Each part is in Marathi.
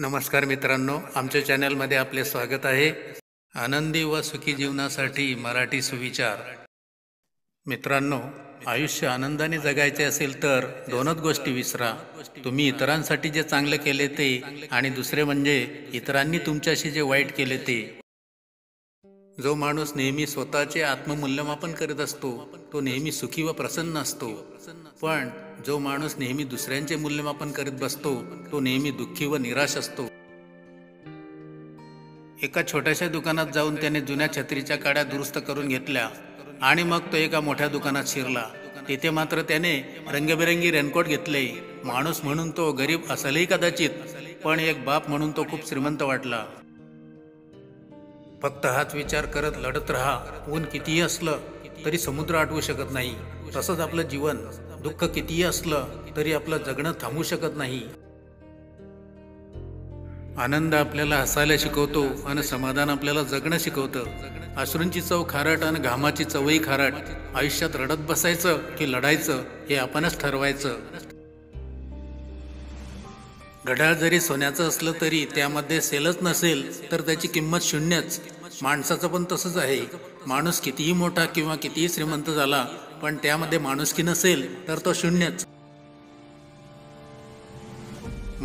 नमस्कार मित्रांनो आमच्या चॅनलमध्ये आपले स्वागत आहे आनंदी व सुखी जीवनासाठी मराठी सुविचार मित्रांनो आयुष्य आनंदाने जगायचे असेल तर दोनच गोष्टी विसरा तुम्ही इतरांसाठी जे चांगले केले ते आणि दुसरे म्हणजे इतरांनी तुमच्याशी जे वाईट केले ते जो माणूस नेहमी स्वतःचे आत्ममूल्यमापन करीत असतो तो नेहमी सुखी व प्रसन्न असतो पण जो माणूस नेहमी दुसऱ्यांचे मूल्यमापन करीत बसतो तो नेहमी दुःखी व निराश असतो एका छोट्याशा दुकानात जाऊन त्याने जुन्या छत्रीच्या काड्या दुरुस्त करून घेतल्या आणि मग तो एका मोठ्या दुकानात शिरला तिथे मात्र त्याने रंगबेरंगी रेनकोट घेतले माणूस म्हणून तो गरीब असेलही कदाचित पण एक बाप म्हणून तो खूप श्रीमंत वाटला फक्त हात विचार करत लढत राहा ऊन कितीही असलं तरी समुद्र आठवू शकत नाही तसंच आपलं जीवन दुःख कितीही असलं तरी आपलं जगणं थांबू शकत नाही आनंद आपल्याला हसायला शिकवतो आणि समाधान आपल्याला जगणं शिकवतं अश्रूंची चव खारट आणि घामाची चवही खारट आयुष्यात रडत बसायचं की लढायचं हे आपणच ठरवायचं घड्याळ जरी सोन्याचं असलं तरी त्यामध्ये सेलच नसेल तर त्याची किंमत शून्यच माणसाचं पण तसंच आहे माणूस कितीही मोठा किंवा कितीही श्रीमंत झाला पण त्यामध्ये माणुसकी नसेल तर तो शून्यच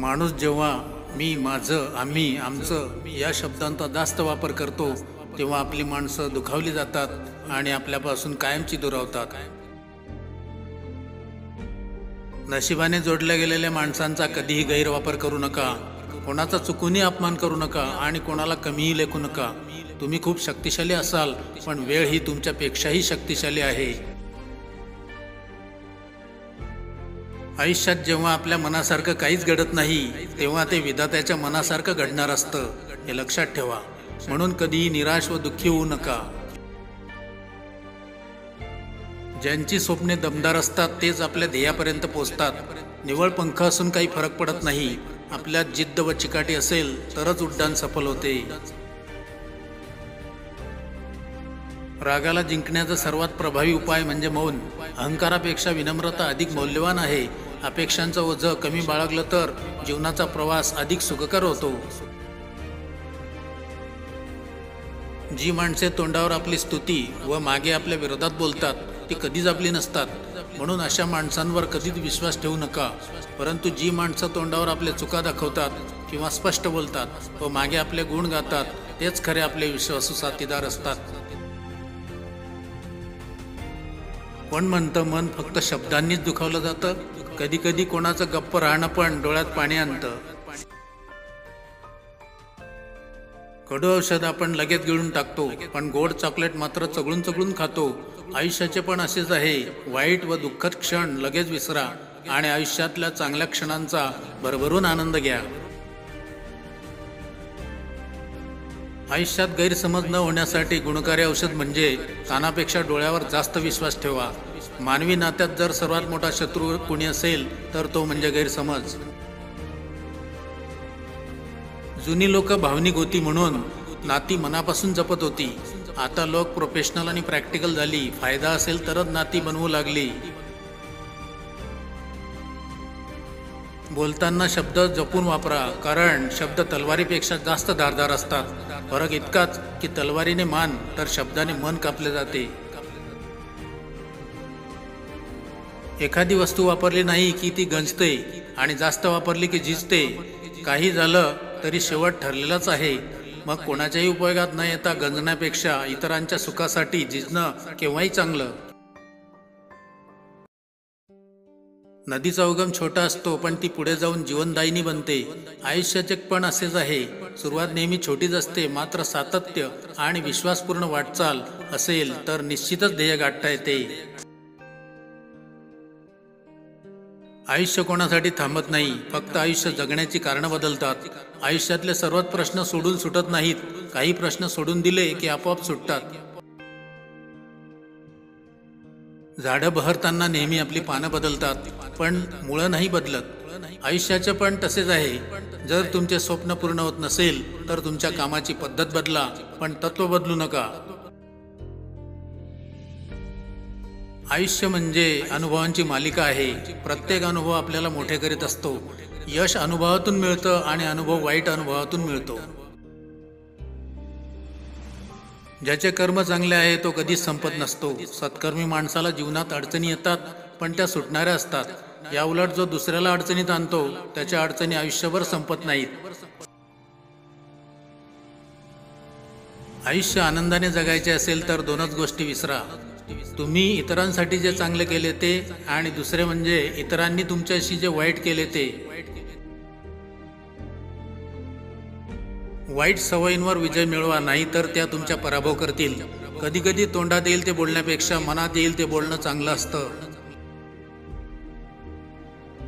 माणूस जेव्हा मी माझं आम्ही आमचं या शब्दांचा जास्त वापर करतो तेव्हा आपली माणसं दुखावली जातात आणि आपल्यापासून कायमची दुरावतात नशिबाने जोडल्या गेलेल्या माणसांचा कधीही गैरवापर करू नका कोणाचा चुकूनही अपमान करू नका आणि कोणाला कमीही लेखू नका तुम्ही खूप शक्तिशाली असाल पण वेळ ही तुमच्यापेक्षाही शक्तिशाली आहे आयुष्यात जेव्हा आपल्या मनासारखं काहीच घडत नाही तेव्हा ते विधात्याच्या मनासारखं घडणार असतं हे लक्षात ठेवा म्हणून कधीही निराश व दुःखी होऊ नका ज्यांची स्वप्ने दमदार असतात तेच आपल्या ध्येयापर्यंत पोहोचतात निवळ पंख असून काही फरक पडत नाही आपल्यात जिद्द व चिकाटी असेल तरच उड्डाण सफल होते रागाला जिंकण्याचा सर्वात प्रभावी उपाय म्हणजे मौन अहंकारापेक्षा विनम्रता अधिक मौल्यवान आहे अपेक्षांचं ओझ कमी बाळगलं तर जीवनाचा प्रवास अधिक सुखकर होतो जी माणसे तोंडावर आपली स्तुती व मागे आपल्या विरोधात बोलतात ती कधीच आपली नसतात म्हणून अशा माणसांवर कधीच विश्वास ठेवू नका परंतु जी माणसं तोंडावर आपल्या चुका दाखवतात किंवा स्पष्ट बोलतात व मागे आपले गुण गातात तेच खरे आपले विश्वासू साथीदार असतात पण म्हणतं मन फक्त शब्दांनीच दुखावलं जातं कधी कधी कोणाचं गप्प राहणं पण डोळ्यात पाणी आणतं कडू औषध आपण लगेच गिळून टाकतो पण गोड चॉकलेट मात्र चगळून चगळून खातो आयुष्याचे पण असेच आहे वाईट व दुःखद क्षण लगेच विसरा आणि आयुष्यातल्या चांगल्या क्षणांचा भरभरून आनंद घ्या आयुष्यात गैरसमज न होण्यासाठी गुणकारी औषध म्हणजे कानापेक्षा डोळ्यावर जास्त विश्वास ठेवा मानवी नात्यात जर सर्वात मोठा शत्रू कुणी असेल तर तो म्हणजे गैरसमज जुनी लोक भावनिक होती म्हणून नाती मनापासून जपत होती आता लोक प्रोफेशनल आणि प्रॅक्टिकल झाली फायदा असेल तरच नाती बनवू लागली बोलताना शब्द जपून वापरा कारण शब्द तलवारीपेक्षा जास्त धारदार असतात फरक इतकाच की तलवारीने मान तर शब्दाने मन कापले जाते एखादी वस्तू वापरली नाही की ती गंजते आणि जास्त वापरली की झिजते काही झालं तरी शेवट ठरलेलाच आहे मग कोणाच्याही उपयोगात न येता गंजण्यापेक्षा इतरांच्या सुखासाठी जिजणं केव्हाही चांगलं नदीचा उगम छोटा असतो पण ती पुढे जाऊन जीवनदायिनी बनते आयुष्याचे पण असेच आहे सुरुवात नेहमी छोटीच असते मात्र सातत्य आणि विश्वासपूर्ण वाटचाल असेल तर निश्चितच ध्येय गाठता येते आयुष्य कोणासाठी थांबत नाही फक्त आयुष्य जगण्याची कारण बदलतात आयुष्यातले सर्वच प्रश्न सोडून सुटत नाहीत काही प्रश्न सोडून दिले की आपोआप सुटतात झाडं बहरताना नेहमी आपली पानं बदलतात पण मुळं नाही बदलत आयुष्याचं पण तसेच आहे जर तुमचे स्वप्न पूर्ण होत नसेल तर तुमच्या कामाची पद्धत बदला पण तत्व बदलू नका आयुष्य म्हणजे अनुभवांची मालिका आहे प्रत्येक अनुभव आपल्याला मोठे करीत असतो यश अनुभवातून मिळतं आणि अनुभव वाईट अनुभवातून मिळतो ज्याचे कर्म चांगले आहे तो कधीच संपत नसतो सत्कर्मी माणसाला जीवनात अडचणी येतात पण त्या सुटणाऱ्या असतात उलट जो दुसऱ्याला अडचणीत आणतो त्याच्या अडचणी आयुष्यभर संपत नाहीत आयुष्य आनंदाने जगायचे असेल तर दोनच गोष्टी विसरा तुम्ही इतरांसाठी जे चांगले केले ते आणि दुसरे म्हणजे इतरांनी तुमच्याशी जे वाईट केले ते वाईट सवयींवर विजय मिळवा नाही तर त्या तुमच्या पराभव करतील कधी कधी तोंडात येईल ते बोलण्यापेक्षा मनात येईल ते बोलणं चांगलं असतं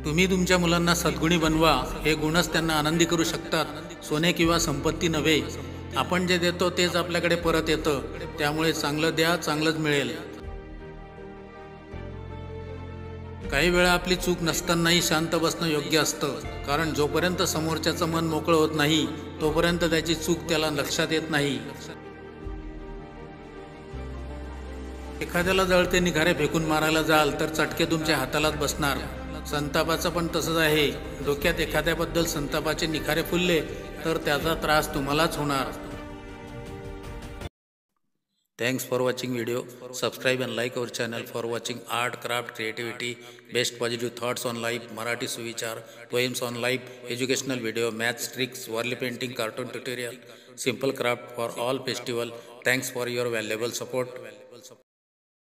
तुम्ही तुमच्या मुलांना सद्गुणी बनवा हे गुणच त्यांना आनंदी करू शकतात सोने किंवा संपत्ती नव्हे आपण जे देतो तेच आपल्याकडे परत येतं त्यामुळे चांगलं द्या चांगलंच मिळेल काही वेळा आपली चूक नसतानाही शांत बसणं योग्य असतं कारण जोपर्यंत समोरच्याचं मन मोकळं होत नाही तोपर्यंत त्याची चूक त्याला लक्षात येत नाही एखाद्याला जळते निघारे फेकून मारायला जाल तर चटके तुमच्या हातालाच बसणार संतापाचं पण तसंच आहे डोक्यात एखाद्याबद्दल संतापाचे निखारे फुलले तर त्याचा त्रास तुम्हालाच होणार Thanks for watching video. Subscribe and like our channel for watching art, craft, creativity, best positive thoughts on life, Marathi Suvichar, poems on life, educational video, maths tricks, world painting, cartoon tutorial, simple craft for all festival. Thanks for your valuable support.